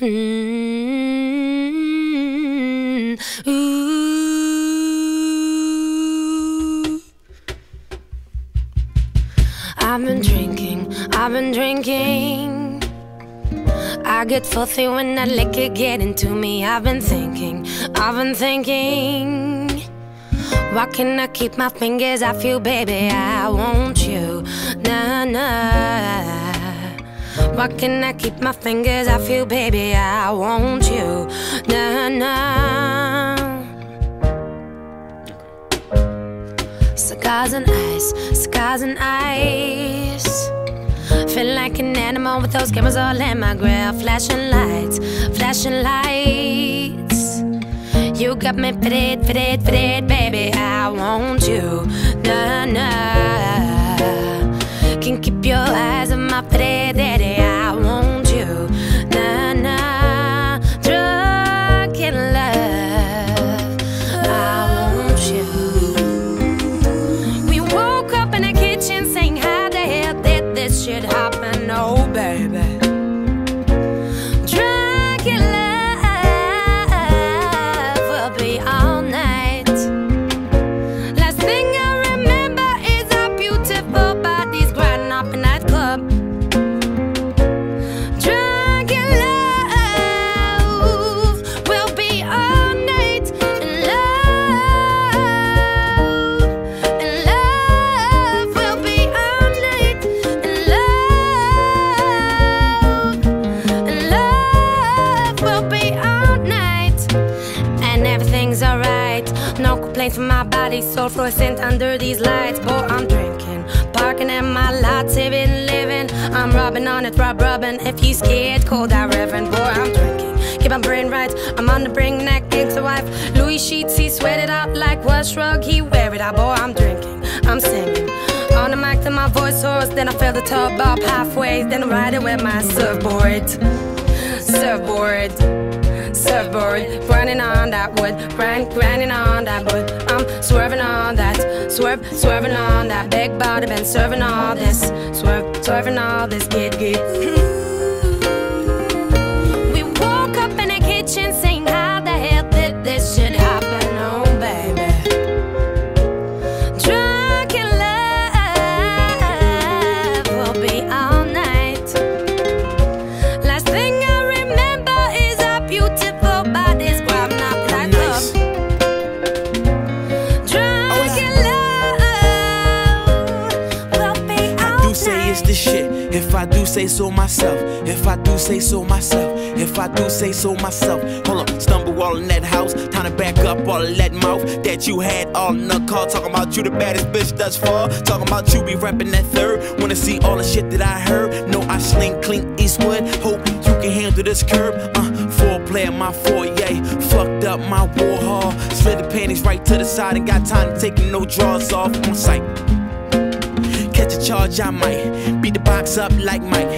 Mm, ooh. I've been drinking, I've been drinking. I get filthy when that liquor get into me. I've been thinking, I've been thinking. Why can I keep my fingers off you, baby? I want you, nah nah. Why can I keep my fingers off you, baby? I want you, nah nah. Cigars and ice, cigars and ice. Feel like an animal with those cameras all in my grill. Flashing lights, flashing lights. You got me fitted, fitted, fitted, baby. I want you, nah, nah. Can keep your eyes on my fitted, Complaints my body, so fluorescent under these lights. Boy, I'm drinking, parking in my lot, saving, living. I'm rubbing on it, rub, rubbing. If he's scared, call that reverend. Boy, I'm drinking, keep my brain right. I'm on the brink, neck into wife. Louis sheets, he sweat it out like wash rug. He wear it out, boy, I'm drinking, I'm singing. On the mic, then my voice hoarse, then I fill the tub up halfway, then I ride it with my surfboard, surfboard surfboard, grinding on that wood, grind, grinding on that wood. I'm swerving on that, swerve, swerving on that big body, been serving all this, swerve, swerving all this, get, get. It's the shit. If I do say so myself, if I do say so myself, if I do say so myself. Hold up, stumble all in that house. Time to back up all of that mouth that you had all in the car. Talking about you, the baddest bitch thus far. Talking about you be rapping that third. Wanna see all the shit that I heard. No, I sling clean Eastwood. Hope you can handle this curb. Uh, foreplay in my foyer. Fucked up my war hall. Slid the panties right to the side and got time to take no drawers off on sight. Catch a charge, I might box up like Mike.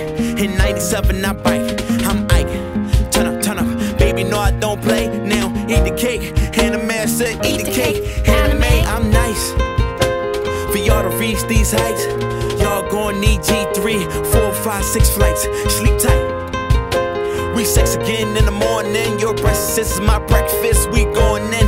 In 97, I bite. I'm Ike. Turn up, turn up. Baby, no, I don't play. Now, eat the cake. And the man said, eat the cake. Anime, I'm nice. For y'all to reach these heights, y'all gon' need G3, 4, 5, 6 flights. Sleep tight. We sex again in the morning. Your breakfast is my breakfast. We going in.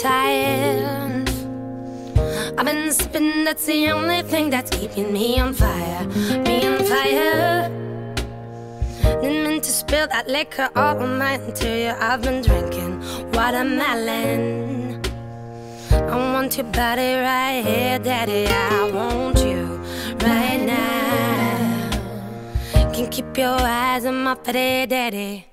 Tired. I've been sipping, that's the only thing that's keeping me on fire, me on fire. Didn't mean to spill that liquor all on my interior. I've been drinking watermelon. I want your body right here, daddy. I want you right now. Can keep your eyes on my pretty daddy.